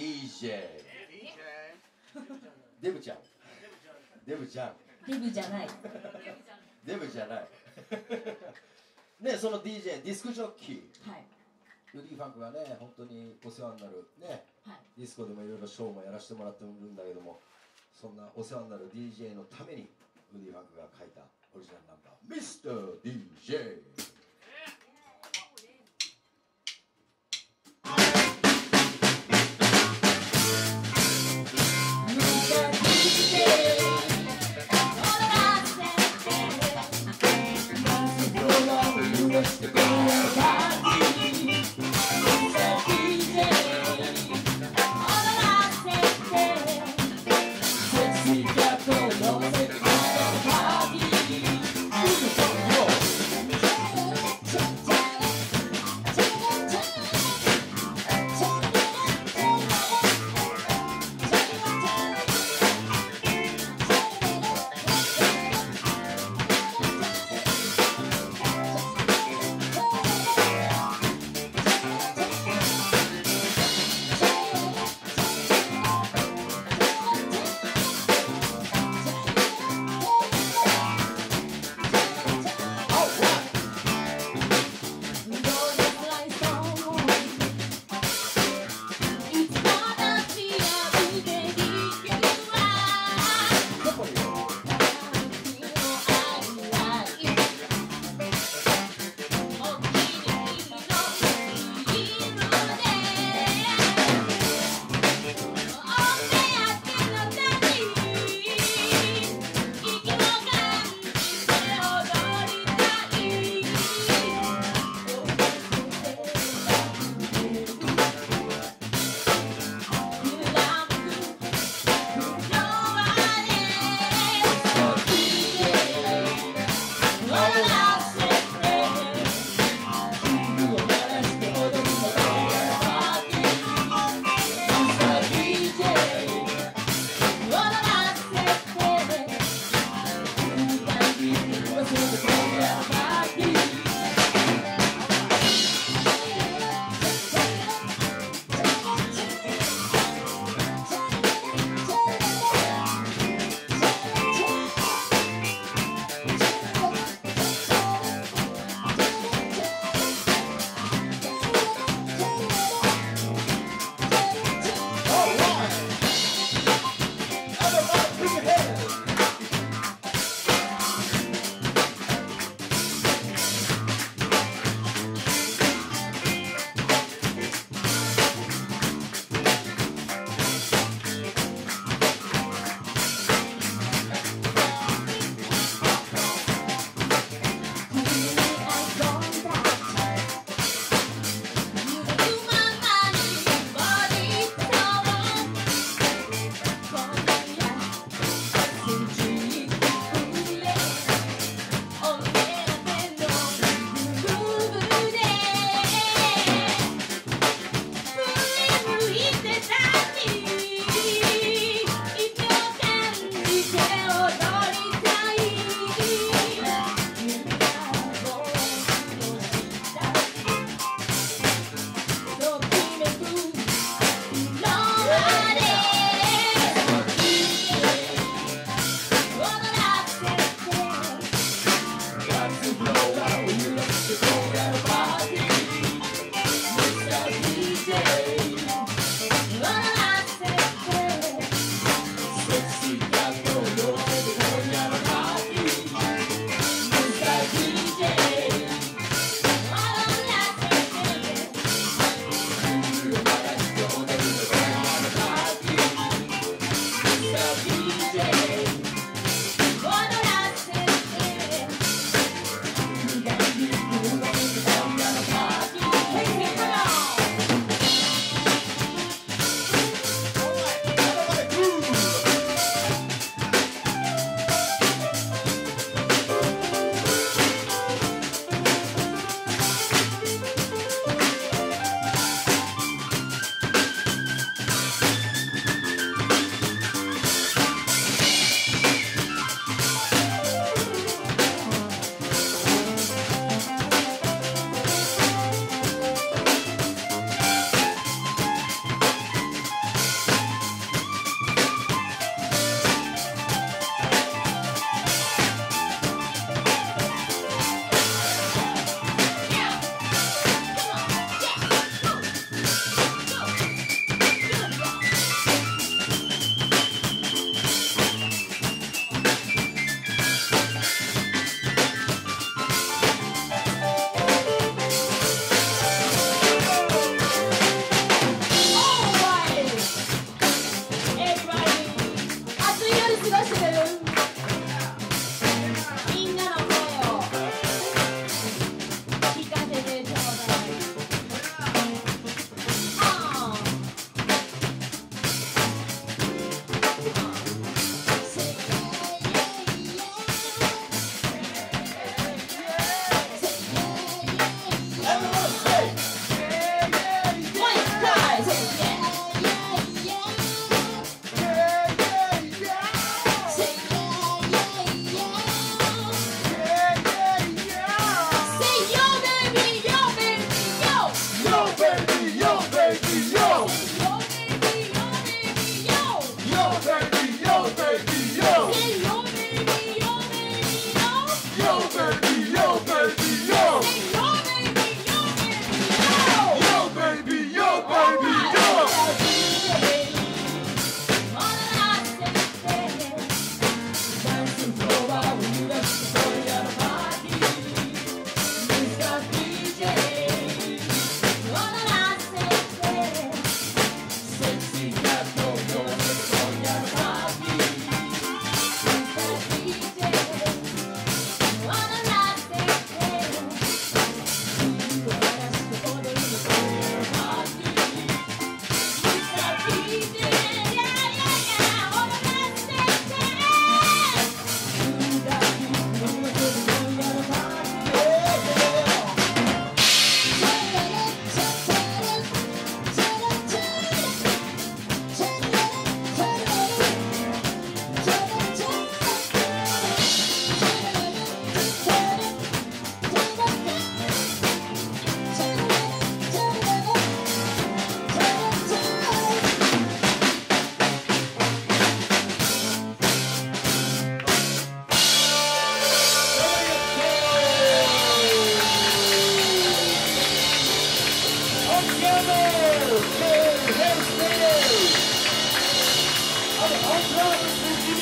DJ デブちゃん。デブちゃん。デブじゃない。デブじゃない。ねその DJ ディスクジョッキー。はい。ウディファンクがね本当にお世話になる。ねはい。ディスコでもいろいろショーもやらせてもらってるんだけどもそんなお世話になる DJ のためにウディファンクが書いたオリジナルナンバー Mr.